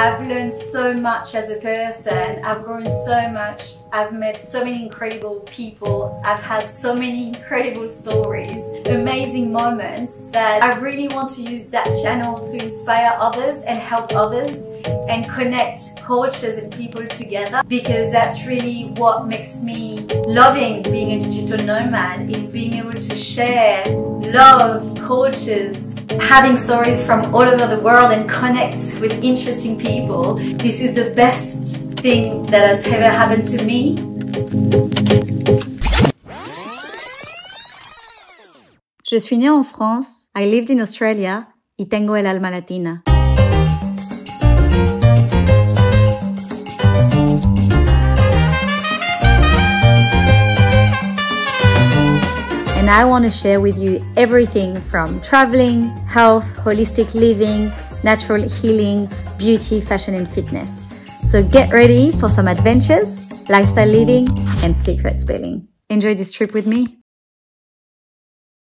I've learned so much as a person. I've grown so much. I've met so many incredible people. I've had so many incredible stories, amazing moments that I really want to use that channel to inspire others and help others and connect coaches and people together because that's really what makes me loving being a digital nomad is being able to share love, coaches, having stories from all over the world and connect with interesting people. This is the best thing that has ever happened to me. Je suis née en France, I lived in Australia y tengo el alma latina. And I want to share with you everything from traveling, health, holistic living, natural healing, beauty, fashion, and fitness. So get ready for some adventures, lifestyle living, and secret spilling. Enjoy this trip with me.